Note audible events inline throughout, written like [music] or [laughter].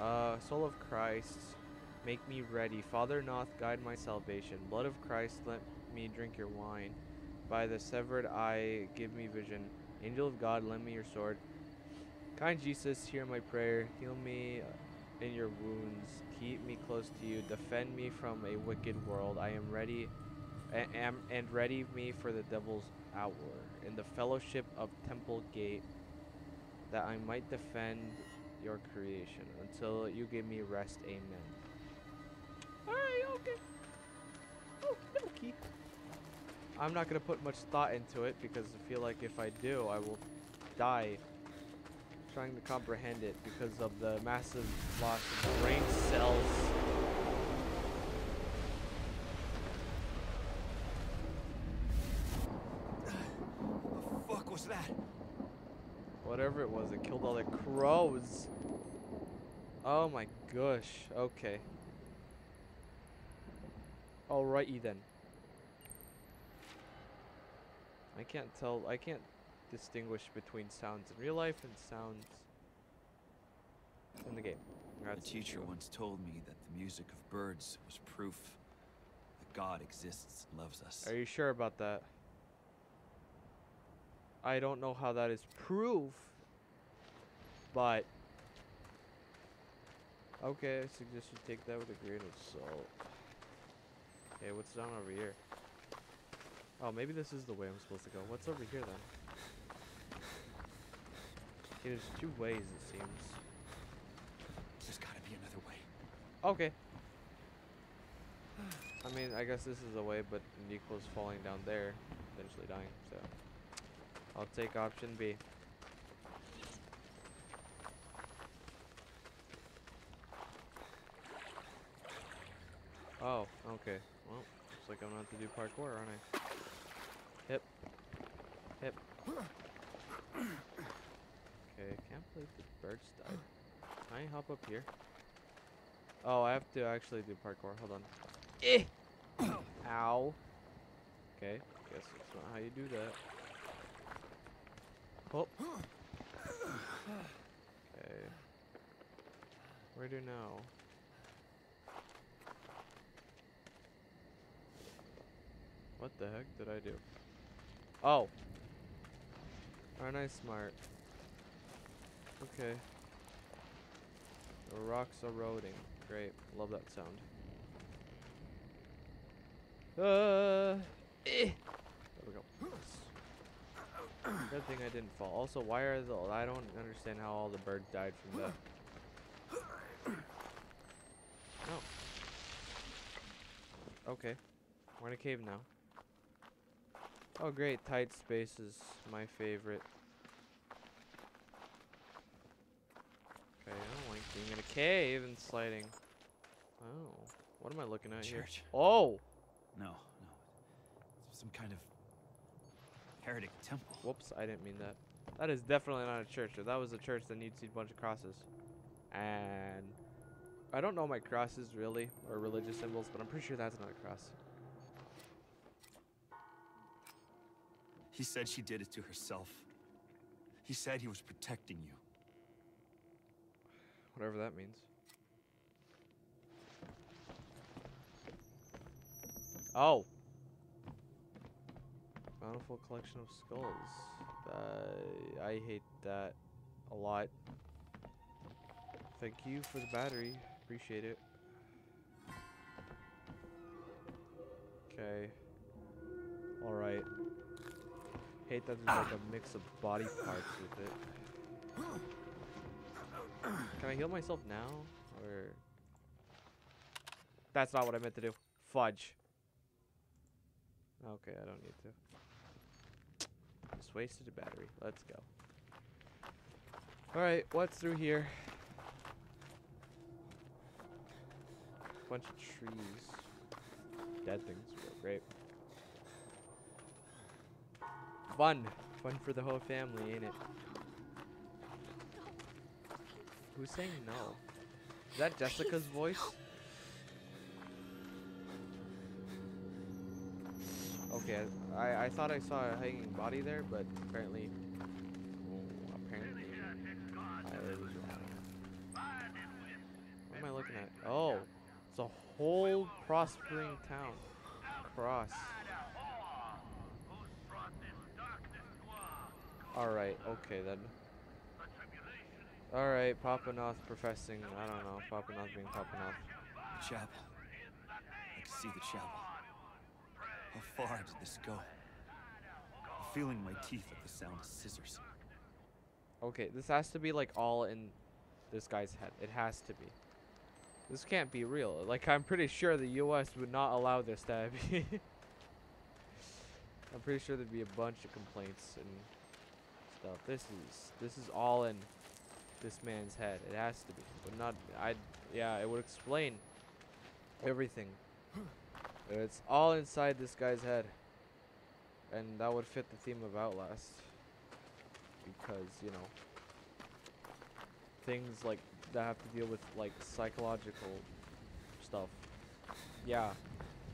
Uh, soul of Christ, make me ready. Father Knoth, guide my salvation. Blood of Christ, let me drink your wine. By the severed eye, give me vision. Angel of God, lend me your sword. Kind Jesus, hear my prayer. Heal me uh, in your wounds. Keep me close to you. Defend me from a wicked world. I am ready, am and ready me for the devil's hour. In the fellowship of Temple Gate, that I might defend your creation until you give me rest. Amen. Alright, okay. Oh, okay. I'm not gonna put much thought into it because I feel like if I do, I will die trying to comprehend it because of the massive loss of brain cells. [sighs] The fuck was that? Whatever it was, it killed all the crows. Oh my gosh. Okay. Alrighty then. I can't tell. I can't distinguish between sounds in real life and sounds in the game. The That's teacher true. once told me that the music of birds was proof that God exists and loves us. Are you sure about that? I don't know how that is proof, but okay, I suggest you take that with a grain of salt. Okay, what's down over here? Oh, maybe this is the way I'm supposed to go. What's over here then? Okay, there's two ways it seems. There's gotta be another way. Okay. I mean, I guess this is the way, but Nico's falling down there, eventually dying, so. I'll take option B. Oh, okay. Well, looks like I'm gonna have to do parkour, aren't I? Hip. Hip. Okay, I can't believe the birds died. Can I hop up here? Oh, I have to actually do parkour. Hold on. Eh! [coughs] Ow. Okay, guess that's not how you do that. Okay. Where to now? What the heck did I do? Oh. Aren't I smart? Okay. The rocks are eroding. Great. Love that sound. Uh, eh. There we go. Good thing I didn't fall. Also, why are the... I don't understand how all the birds died from that. Oh. Okay. We're in a cave now. Oh, great. Tight space is my favorite. Okay, I don't like being in a cave and sliding. Oh. What am I looking at here? Oh! No, no. Some kind of heretic temple. Whoops, I didn't mean that. That is definitely not a church. If that was a church, then you'd see a bunch of crosses. And I don't know my crosses really, or religious symbols, but I'm pretty sure that's not a cross. He said she did it to herself. He said he was protecting you. Whatever that means. Oh! Bountiful collection of skulls. Uh, I hate that a lot. Thank you for the battery. Appreciate it. Okay. Alright. Hate that there's like a mix of body parts with it. Can I heal myself now? Or That's not what I meant to do. Fudge. Okay, I don't need to. Just wasted a battery. Let's go. Alright, what's through here? Bunch of trees. Dead things. Great. Fun. Fun for the whole family, ain't it? Who's saying no? Is that Jessica's voice? Okay, I, I thought I saw a hanging body there, but apparently, oh, apparently, I was wrong. What am I looking at? Oh, It's a whole prospering town. Cross. Alright, okay then. Alright, Papa Knoth professing, I don't know, Papa Knoth being Papa Knoth. Chapel. I can see the chapel. How far did this go? I'm feeling my teeth at the sound of scissors. Okay, this has to be like all in this guy's head. It has to be. This can't be real. Like, I'm pretty sure the U.S. would not allow this to be. [laughs] I'm pretty sure there'd be a bunch of complaints and stuff. This is this is all in this man's head. It has to be, but not. I. Yeah, it would explain everything. It's all inside this guy's head, and that would fit the theme of Outlast. Because you know, things like that have to deal with like psychological stuff. Yeah,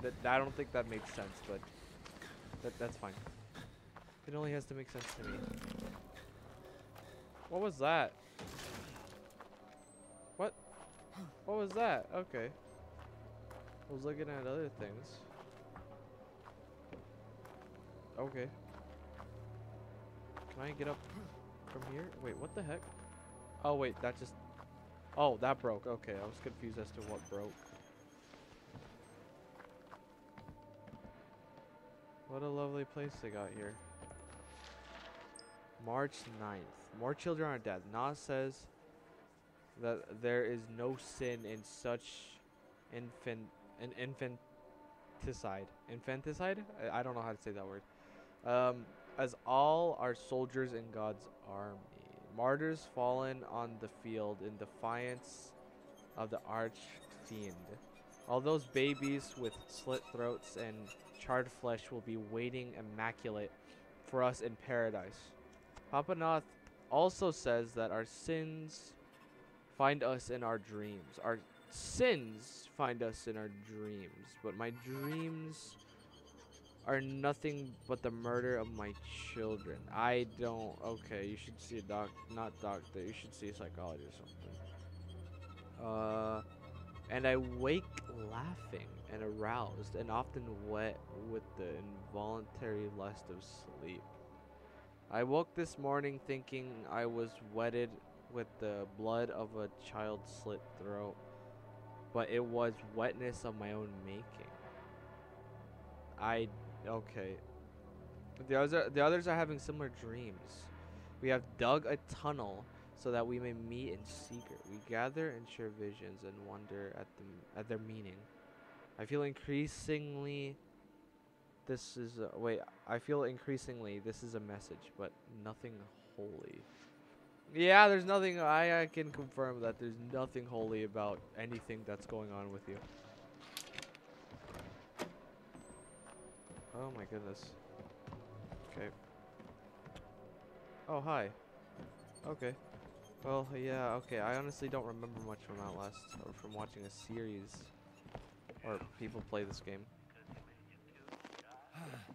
that I don't think that makes sense, but that that's fine. It only has to make sense to me. What was that? What? What was that? Okay. I was looking at other things. Okay. Can I get up from here? Wait, what the heck? Oh wait, that just... Oh, that broke. Okay, I was confused as to what broke. What a lovely place they got here. March 9th. More children are dead. Nas says that there is no sin in such infant an infanticide. Infanticide? I, I don't know how to say that word. Um, as all are soldiers in God's army. Martyrs fallen on the field in defiance of the arch fiend. All those babies with slit throats and charred flesh will be waiting immaculate for us in paradise. Papa Knoth also says that our sins find us in our dreams. Our sins find us in our dreams, but my dreams are nothing but the murder of my children. I don't. Okay, you should see a doc, not doctor. You should see a psychologist or something. Uh, and I wake laughing and aroused, and often wet with the involuntary lust of sleep. I woke this morning thinking I was wetted with the blood of a child's slit throat, but it was wetness of my own making. I okay. The other the others are having similar dreams. We have dug a tunnel so that we may meet in secret. We gather and share visions and wonder at them at their meaning. I feel increasingly this is a, wait, I feel increasingly this is a message, but nothing holy. Yeah, there's nothing I, I can confirm that there's nothing holy about anything that's going on with you. Oh my goodness. Okay. Oh, hi. Okay. Well, yeah, okay. I honestly don't remember much from Outlast or from watching a series or people play this game. [sighs] [sighs] [sighs]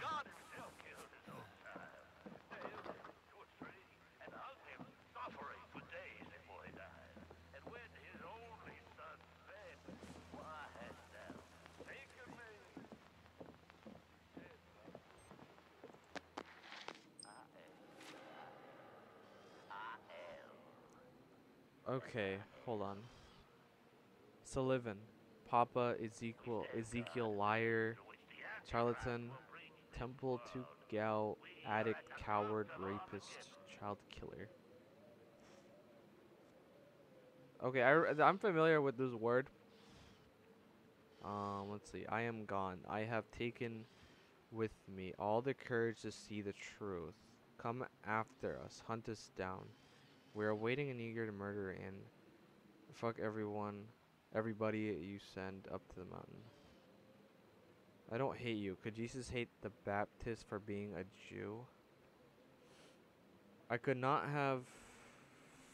God himself killed his own child. Nailed him to a tree and hung him suffering for days before he died. And when his only son fled, why hast thou taken me? I am. Okay, hold on. Sullivan, Papa, Ezekiel, Ezekiel, liar, charlatan, temple to gal, addict, coward, rapist, child killer. Okay, I, I'm familiar with this word. Um, let's see. I am gone. I have taken with me all the courage to see the truth. Come after us. Hunt us down. We are waiting and eager to murder and fuck everyone, everybody you send up to the mountain. I don't hate you. Could Jesus hate the Baptist for being a Jew? I could not have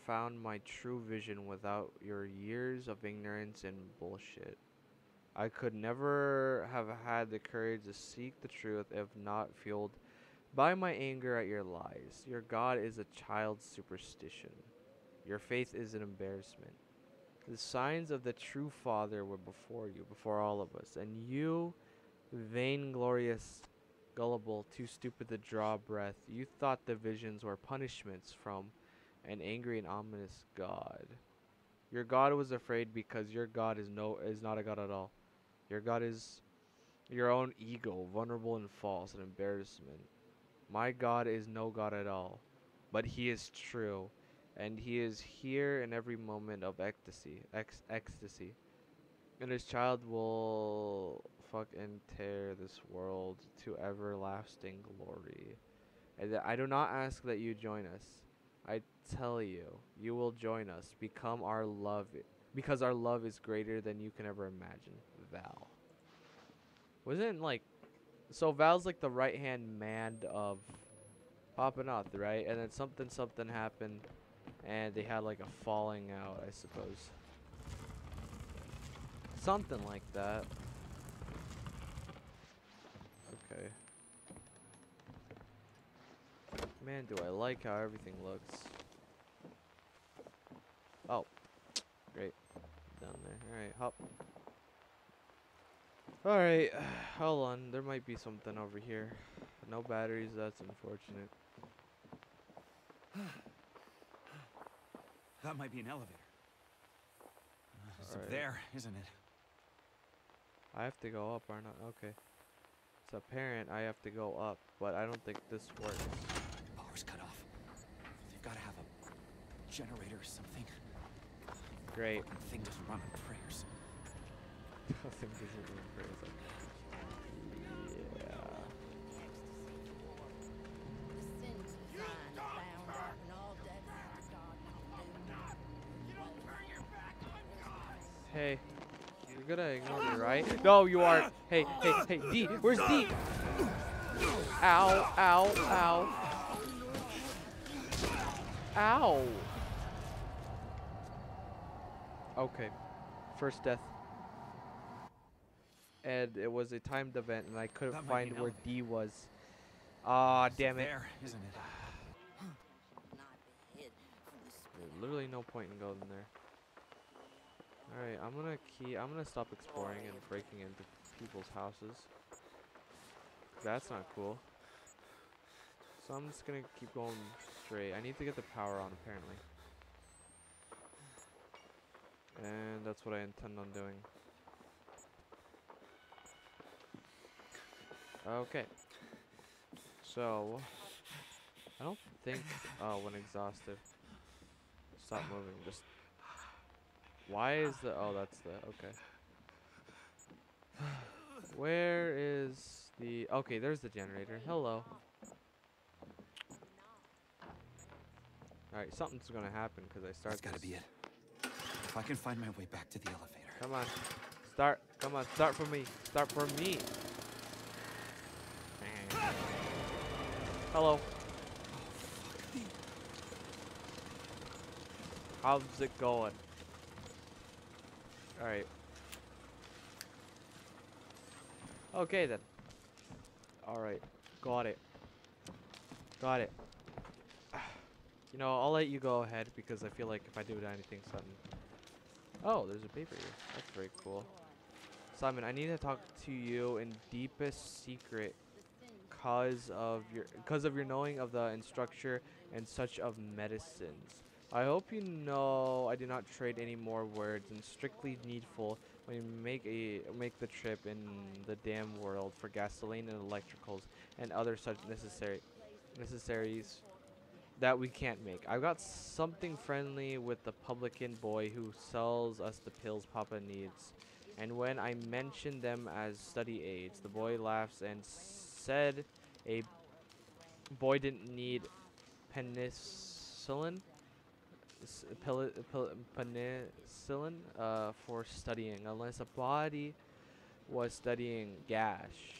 found my true vision without your years of ignorance and bullshit. I could never have had the courage to seek the truth if not fueled by my anger at your lies. Your God is a child's superstition. Your faith is an embarrassment. The signs of the true Father were before you, before all of us, and you, vainglorious, gullible, too stupid to draw breath, you thought the visions were punishments from an angry and ominous God. Your God was afraid because your God is no is not a God at all. Your God is your own ego, vulnerable and false, an embarrassment. My God is no God at all, but He is true, and He is here in every moment of ecstasy, ex- ecstasy. And His child will fucking tear this world to everlasting glory. And I do not ask that you join us. I tell you, you will join us. Become our love, because our love is greater than you can ever imagine. Val. Wasn't like, so Val's like the right hand man of Papa Knoth, right? And then something something happened, and they had like a falling out, I suppose. Something like that. Okay. Man, do I like how everything looks. Oh. Great. Down there. Alright, hop. Alright, [sighs] hold on. There might be something over here. No batteries, that's unfortunate. That might be an elevator. [sighs] It's up there, isn't it? I have to go up, aren't I? Okay. It's apparent I have to go up, but I don't think this works. Power's cut off. They've got to have a generator or something. Great. Thing doesn't run on prayers. Nothing doesn't look crazy. Hey, you're gonna ignore me, right? No, you are. Hey, hey, hey, D, where's D? Ow, ow, ow. Ow. Okay, first death. And it was a timed event, and I couldn't That find where D was. Ah, up damn it. There, isn't it? Not be hid from the There's literally no point in going there. Alright, I'm gonna key I'm gonna stop exploring and breaking into people's houses. That's not cool. So I'm just gonna keep going straight. I need to get the power on apparently. And that's what I intend on doing. Okay. So I don't think oh when exhausted. Stop moving. Just why is the oh that's the okay. Where is the okay? There's the generator. Hello. All right, something's gonna happen because I That's started. got to be it. If I can find my way back to the elevator. Come on, start. Come on, start for me. Start for me. Hello. How's it going? Alright. Okay then. Alright. Got it. Got it. You know, I'll let you go ahead because I feel like if I do anything sudden. Oh, there's a paper here. That's very cool. Simon, I need to talk to you in deepest secret The sins cause of your because of your knowing of the instructure and such of medicines. I hope you know I do not trade any more words and strictly needful when you make a make the trip in the damn world for gasoline and electricals and other such necessary necessaries that we can't make. I've got something friendly with the publican boy who sells us the pills Papa needs. And when I mention them as study aids, the boy laughs and said a boy didn't need penicillin, penicillin uh, for studying, unless a body was studying gash.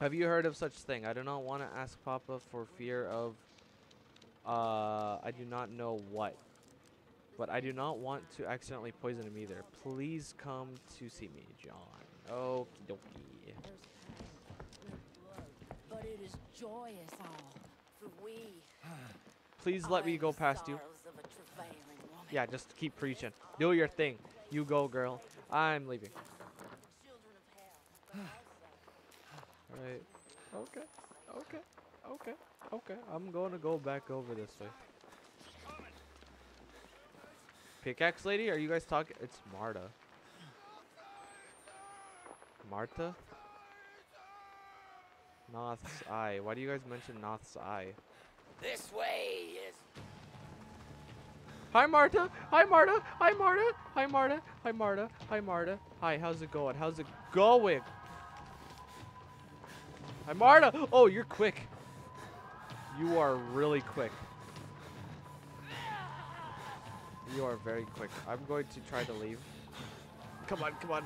Have you heard of such thing? I do not want to ask Papa for fear of. Uh, I do not know what. But I do not want to accidentally poison him either. Please come to see me, John. Okie dokie. there's pain in blood, but it is joyous all, for we Please let me go past you. sorrows of a travailing woman. Yeah, just keep preaching. Do your thing. You go, girl. I'm leaving. [sighs] Alright. Okay. Okay. Okay. Okay. I'm going to go back over this way. Pickaxe lady? Are you guys talking? It's Marta. Marta? Knoth's Eye. Why do you guys mention Knoth's Eye? This way is Hi Marta! Hi Marta! Hi Marta! Hi Marta! Hi Marta! Hi Marta! Hi, how's it going? How's it going? Hi Marta! Oh, you're quick. You are really quick. You are very quick. I'm going to try to leave. Come on, come on.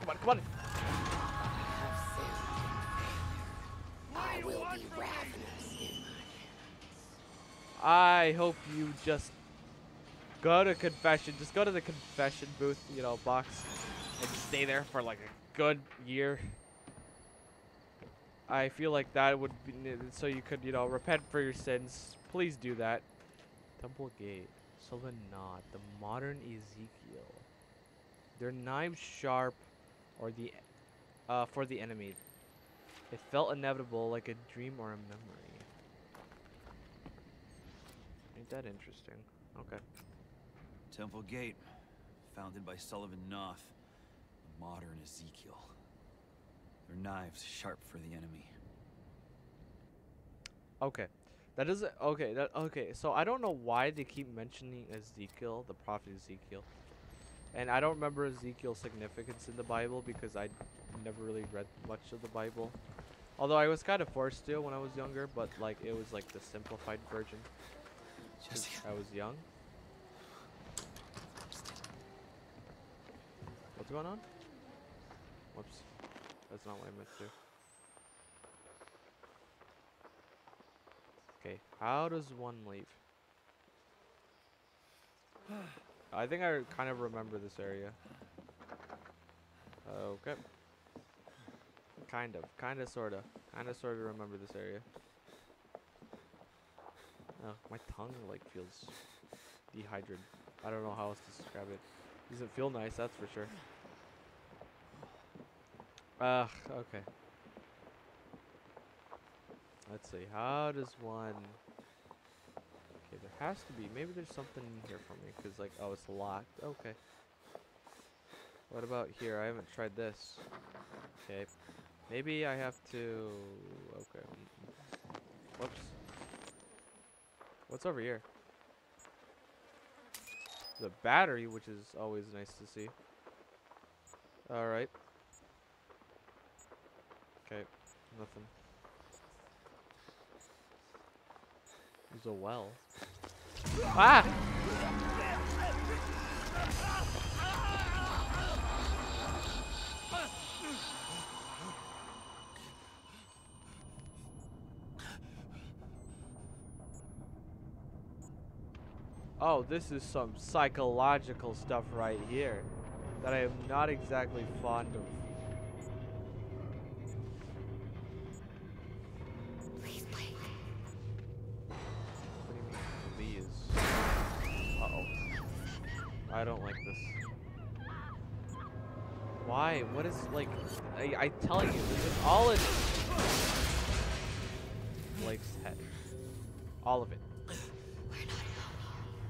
Come on, come on. Will be ravenous in I hope you just go to confession. Just go to the confession booth, you know, box, and stay there for like a good year. I feel like that would be so you could, you know, repent for your sins. Please do that. Temple Gate, Sullivan Knoth, the modern Ezekiel. Their knives sharp, or the, uh, for the enemy. It felt inevitable, like a dream or a memory. Ain't that interesting? Okay. Temple Gate, founded by Sullivan Knoth, a modern Ezekiel. Their knives sharp for the enemy. Okay. That is okay. That okay. So I don't know why they keep mentioning Ezekiel, the prophet Ezekiel, and I don't remember Ezekiel's significance in the Bible because I never really read much of the Bible. Although I was kind of forced to when I was younger, but like it was like the simplified version. I was young. What's going on? Whoops. That's not what I meant to. Okay, how does one leave? [sighs] I think I kind of remember this area. Okay. Kind of, kind of, sorta, kind of, sorta remember this area. Oh, my tongue like feels dehydrated. I don't know how else to describe it. Doesn't feel nice, that's for sure. Ugh, okay. Let's see. How does one? Okay, there has to be. Maybe there's something in here for me. Cause like, oh, it's locked. Okay. What about here? I haven't tried this. Okay. Maybe I have to. Okay. mm, Whoops. What's over here? The battery, which is always nice to see. Alright. Okay. Nothing. There's a well. Ah! Oh, this is some psychological stuff right here that I am not exactly fond of. Please, Blake. What do you mean, please? Uh-oh. I don't like this. Why? What is, like, I, I tell you, this is all in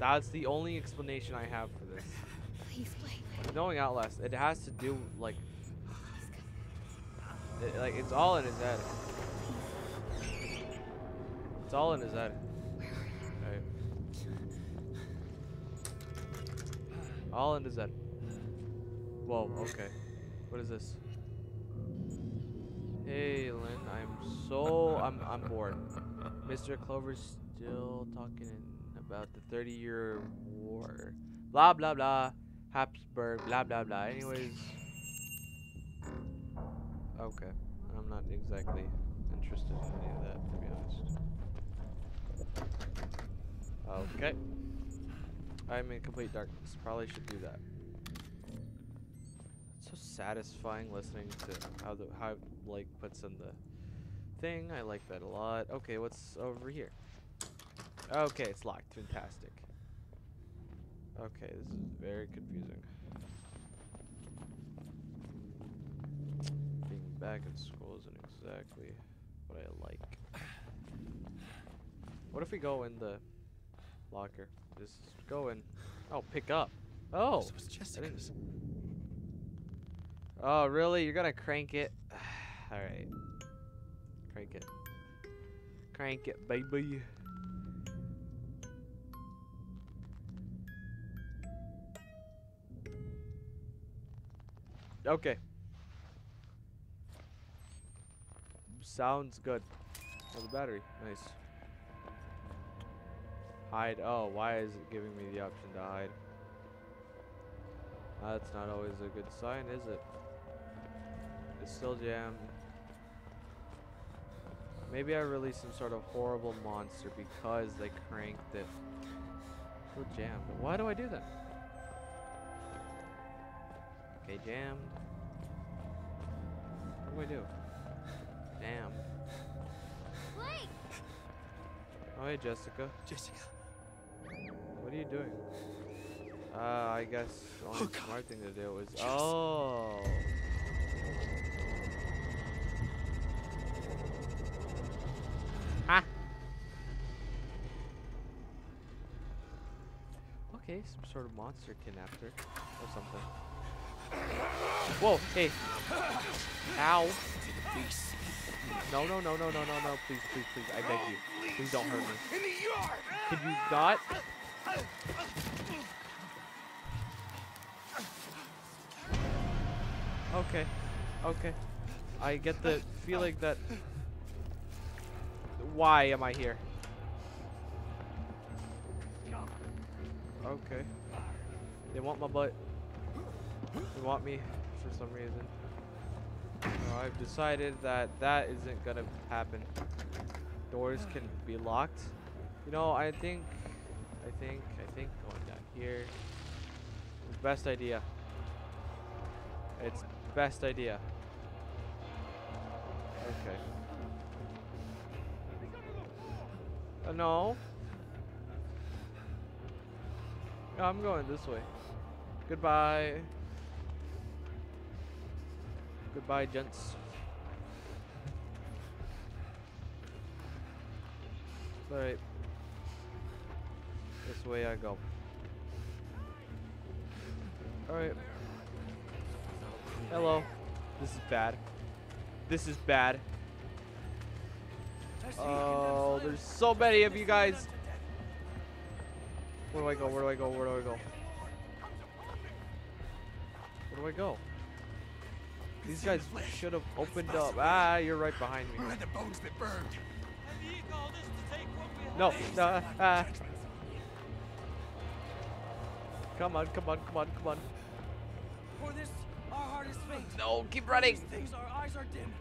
That's the only explanation I have for this. Please, Blake. Knowing Outlast, it has to do, like, it, like, it's all in his head. It's all in his head. All in his head. Whoa, okay. What is this? Hey, Lynn, I'm so I'm I'm bored. Mr. Clover's still talking about the 30 year war. Blah blah blah. Habsburg, blah blah blah. Anyways. Okay. I'm not exactly interested in any of that, to be honest. Okay. I'm in complete darkness. Probably should do that. It's so satisfying listening to how the how like puts in the thing. I like that a lot. Okay, what's over here? Okay, it's locked. Fantastic. Okay, this is very confusing. Being back in school isn't exactly what I like. What if we go in the locker? Just go in. Oh, pick up. Oh. So it's Jessica's. Oh, really? You're gonna crank it? [sighs] Alright. Crank it. Crank it, baby. Okay. Sounds good. Oh, the battery. Nice. Hide. Oh, why is it giving me the option to hide? Ah, that's not always a good sign, is it? It's still jammed. Maybe I released some sort of horrible monster because they cranked it. Still jammed. Why do I do that? Okay, jammed. What do I do? Damn. Blake! Oh, hey, Jessica. Jessica. What are you doing? [laughs] Uh, I guess the only Oh, God. smart thing to do was. Jess. Oh. Ha! Okay, some sort of monster kidnapped her or something. Whoa, hey. Ow. No, no, no, no, no, no, no. Please, please, please. I beg you. Please don't hurt me. In the yard! Could you not? Okay. Okay. I get the feeling that. Why am I here? Okay. They want my butt. They want me for some reason. So I've decided that that isn't gonna happen. Doors can be locked. You know, I think, I think, I think going down here is best idea. It's best idea. Okay. Uh, no. No, I'm going this way. Goodbye. Goodbye, gents. Alright. This way I go. Alright. Hello. This is bad. This is bad. Oh, there's so many of you guys. Where do I go? Where do I go? Where do I go? Where do I go? These guys should have opened up. Ah, you're right behind me. Where are the bones that burned? No, no, [laughs] ah. Come on, come on, come on, come on. For this, our heart is faint. No, keep running. These things, our eyes are dim.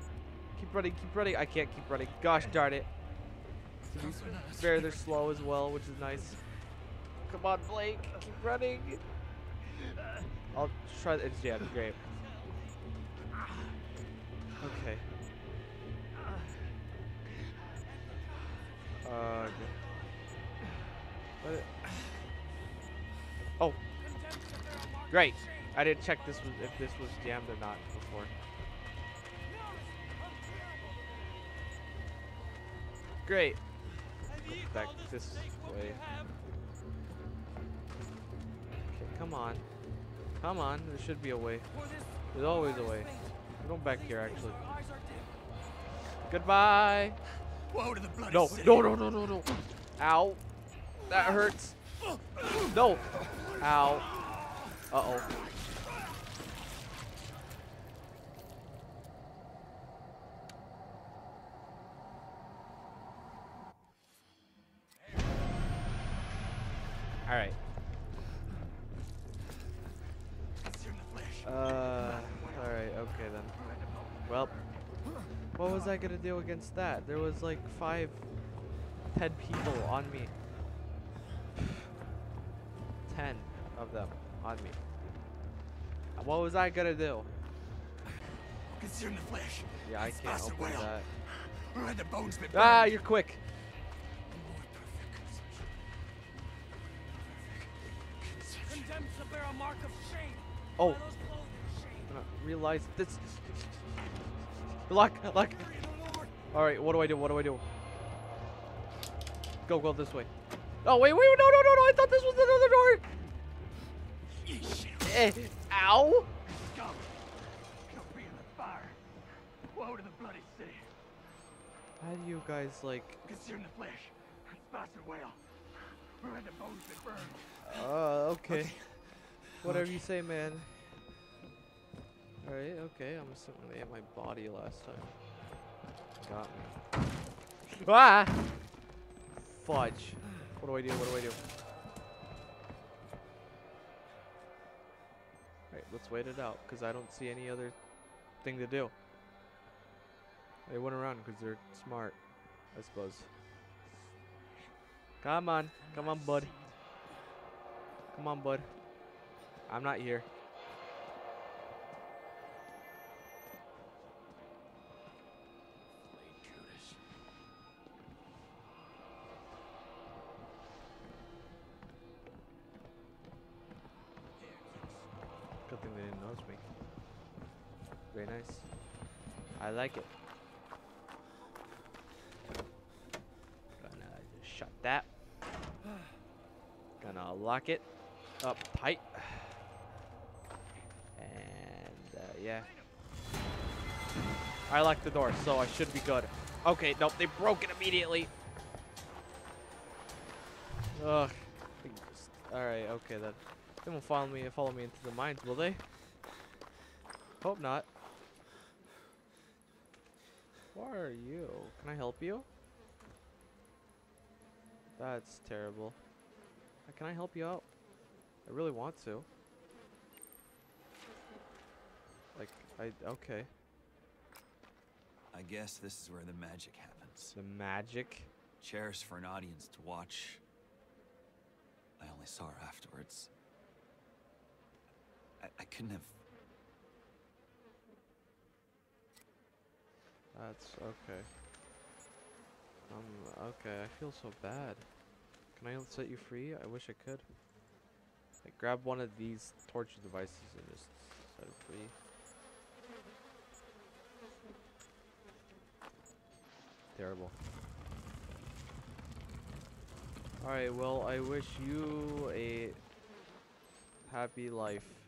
Keep running, keep running. I can't keep running. Gosh darn it. To be fair, they're slow as well, which is nice. Come on, Blake. Keep running. [laughs] I'll try. It's jammed. Great. Okay. Uh. What? Oh. Great. I didn't check this was if this was jammed or not before. Great. Back this way. Okay, come on. Come on, there should be a way. There's always a way. Going back here, actually. Goodbye. Woe to the bloody No, no, no, no, no, no. Ow. That hurts. No. Ow. Uh-oh. I gonna do against that? There was like five, ten people on me. Ten of them on me. And What was I gonna do? Consume the flesh. Yeah, I It's can't us open well. that. Where the bones that Ah, burned? you're quick. More perfect consumption. condemned to bear a mark of shame. Oh. By those clothed. I realize this. Lock, lock. All right, what do I do? What do I do? Go, go this way. Oh wait, wait, no, no, no, no! I thought this was another door. Eh, ow! Come. Come be in the fire. Woe to the bloody city. How do you guys like? Consume the flesh. The whale. Where the bones that burn. Uh, okay. Whatever you say, man. All right, okay. I'm assuming they hit my body last time. Got me. Ah! Fudge. What do I do? What do I do? Alright, let's wait it out, because I don't see any other thing to do. They went around because they're smart, I suppose. Come on. Come on, bud. Come on, bud. I'm not here. Like it. Gonna shut that. Gonna lock it up tight. And uh, yeah. I locked the door, so I should be good. Okay, nope, they broke it immediately. Ugh. Alright, okay then. They won't follow me follow me into the mines, will they? Hope not. Where are you? Can I help you? That's terrible. Uh, Can I help you out? I really want to. Like, I, okay. I guess this is where the magic happens. The magic. Chairs for an audience to watch. I only saw her afterwards. I, I couldn't have. That's okay. Um, okay, I feel so bad. Can I set you free? I wish I could. Like, grab one of these torture devices and just set it free. Terrible. Alright, well, I wish you a happy life.